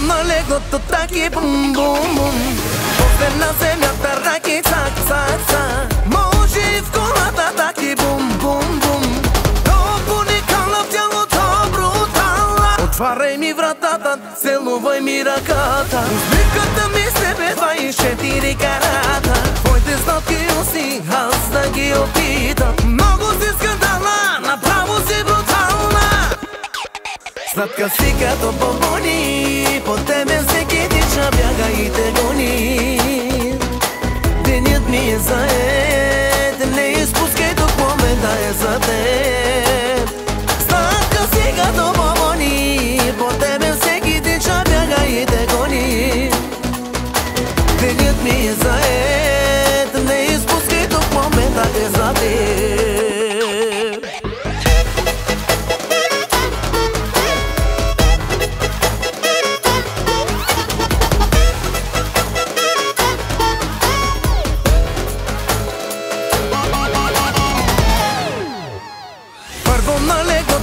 на леглото таки бум бум бум. После на земята раки цак цак цак. Може в колата таки бум бум бум. Толкова уникална в тялото брутална Отваряй ми вратата, целувай ми ръката. Усмивката ми бева и четири карата. Твоите сладки уси, аз да ги опитам. Много си скандала, направо си брутална. Сладка си като бомбони e zahet Ne ispus ke dok momenta e zahet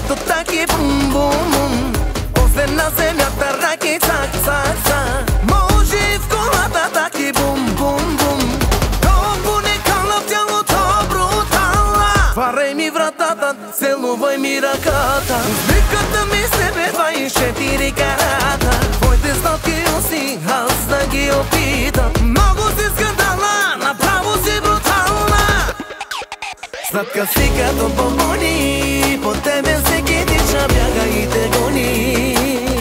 легото таки бум бум бум. После на земята раки цак цак цак. Може в колата таки бум бум бум. Толкова уникална в тялото брутална. Варай ми вратата, целувай ми ръката. Усмивката ми се бева и четири карата Сладка си като бомбони По тебе всеки тича бяга и те гони.